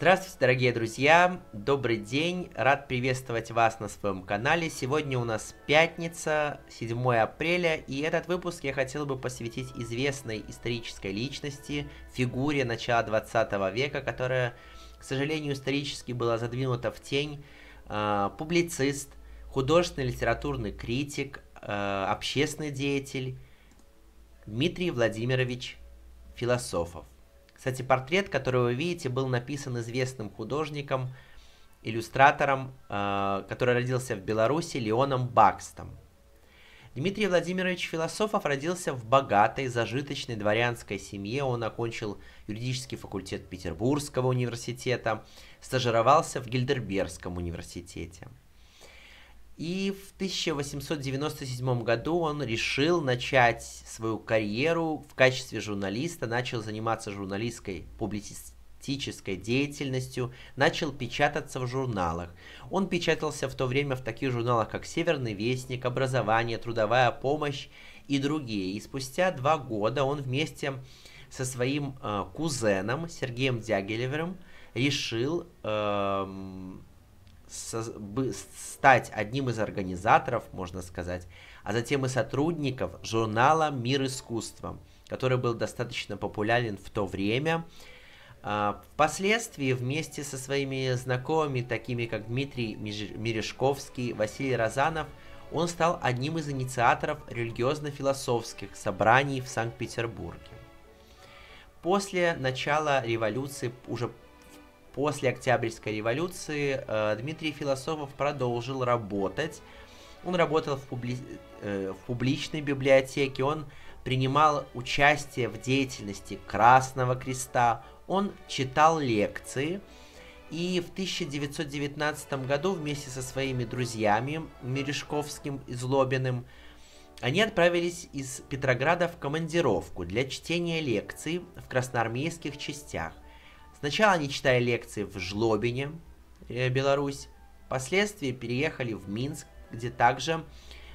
Здравствуйте, дорогие друзья! Добрый день! Рад приветствовать вас на своем канале. Сегодня у нас пятница, 7 апреля, и этот выпуск я хотел бы посвятить известной исторической личности, фигуре начала 20 века, которая, к сожалению, исторически была задвинута в тень, э, публицист, художественный литературный критик, э, общественный деятель Дмитрий Владимирович Философов. Кстати, портрет, который вы видите, был написан известным художником, иллюстратором, э, который родился в Беларуси, Леоном Бакстом. Дмитрий Владимирович Философов родился в богатой, зажиточной дворянской семье. Он окончил юридический факультет Петербургского университета, стажировался в Гильдербергском университете. И в 1897 году он решил начать свою карьеру в качестве журналиста, начал заниматься журналистской публицистической деятельностью, начал печататься в журналах. Он печатался в то время в таких журналах, как «Северный вестник», «Образование», «Трудовая помощь» и другие. И спустя два года он вместе со своим э, кузеном Сергеем Дягилевером решил э, стать одним из организаторов, можно сказать, а затем и сотрудников журнала «Мир искусства», который был достаточно популярен в то время. А, впоследствии вместе со своими знакомыми, такими как Дмитрий Мережковский, Василий Розанов, он стал одним из инициаторов религиозно-философских собраний в Санкт-Петербурге. После начала революции, уже После Октябрьской революции э, Дмитрий Философов продолжил работать. Он работал в, публи... э, в публичной библиотеке, он принимал участие в деятельности Красного Креста, он читал лекции. И в 1919 году вместе со своими друзьями Мережковским и Злобиным они отправились из Петрограда в командировку для чтения лекций в красноармейских частях – Сначала они читали лекции в Жлобине, э, Беларусь, впоследствии переехали в Минск, где также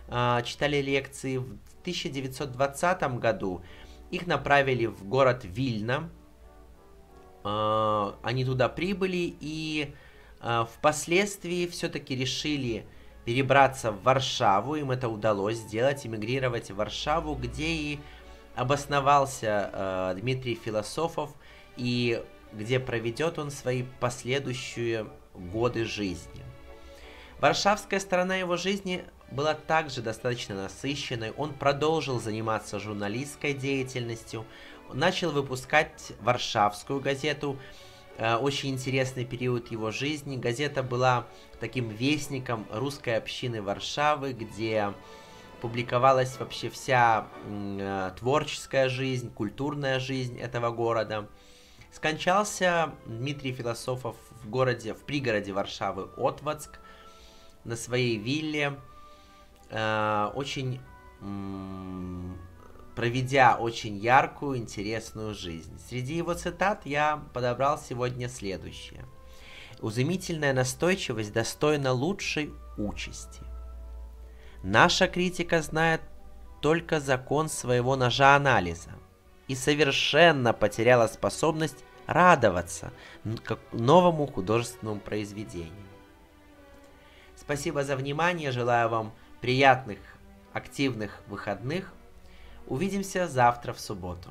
э, читали лекции. В 1920 году их направили в город Вильна. Э, они туда прибыли и э, впоследствии все-таки решили перебраться в Варшаву. Им это удалось сделать, эмигрировать в Варшаву, где и обосновался э, Дмитрий Философов. И где проведет он свои последующие годы жизни. Варшавская сторона его жизни была также достаточно насыщенной. Он продолжил заниматься журналистской деятельностью, начал выпускать Варшавскую газету. Э, очень интересный период его жизни. Газета была таким вестником русской общины Варшавы, где публиковалась вообще вся э, творческая жизнь, культурная жизнь этого города – Скончался Дмитрий Философов в городе, в пригороде Варшавы Отвацк, на своей вилле, э, очень проведя очень яркую, интересную жизнь. Среди его цитат я подобрал сегодня следующее. Узумительная настойчивость достойна лучшей участи. Наша критика знает только закон своего ножа анализа – и совершенно потеряла способность радоваться новому художественному произведению. Спасибо за внимание, желаю вам приятных, активных выходных. Увидимся завтра в субботу.